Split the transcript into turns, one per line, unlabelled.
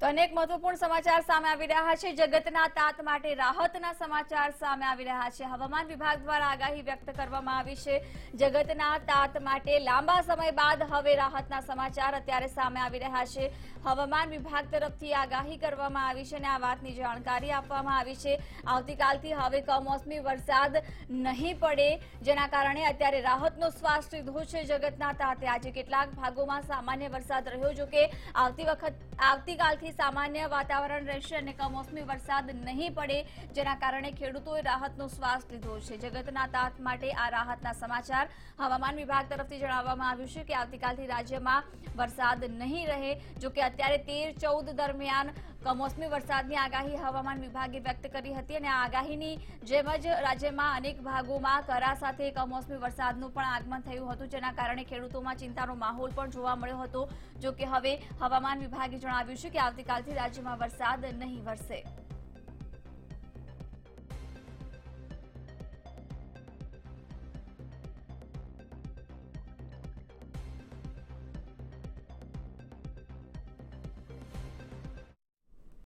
તો અનેક મહત્વપૂર્ણ સમાચાર સામે આવી રહ્યા છે. જગતના તાત માટે રાહતના સમાચાર સામે આવી રહ્યા છે. હવામાન વિભાગ દ્વારા આગાહી વ્યક્ત કરવામાં આવી છે. જગતના તાત માટે લાંબા સમય બાદ હવે રાહતના સમાચાર અત્યારે સામે આવી રહ્યા છે. હવામાન વિભાગ તરફથી આગાહી કરવામાં આવી છે અને આ વાતની જાણકારી આપવામાં આવી છે. આવતીકાલથી હવે કમોસમી વરસાદ નહીં પડે, જેના કારણે અત્યારે રાહતનો શ્વાસ લીધો છે જગતના તાતે. આજે કેટલાક ભાગોમાં સામાન્ય વરસાદ રહ્યો જો કે આવતી વખત આવતીકાલથી સામાન્ય વાતાવરણ રહેશે અને કમોસમી વરસાદ નહીં પડે, જેના કારણે ખેડૂતોએ રાહતનો શ્વાસ લીધો છે. જગતના તાત માટે આ રાહતના સમાચાર હવામાન વિભાગ તરફથી જણાવવામાં આવ્યું છે કે આવતીકાલથી રાજ્યમાં વરસાદ નહીં રહે, જોકે અત્યારે તેર ચૌદ દરમિયાન કમોસમી વરસાદની આગાહી હવામાન વિભાગે વ્યક્ત કરી હતી અને આ આગાહીની જેમ જ રાજ્યમાં અનેક ભાગોમાં કરા સાથે કમોસમી વરસાદનું પણ આગમન થયું હતું, જેના કારણે ખેડૂતોમાં ચિંતાનો માહોલ પણ જોવા મળ્યો હતો. જો કે હવે હવામાન વિભાગે જણાવ્યું છે કે આવતીકાલથી રાજ્યમાં વરસાદ નહીં વરસે.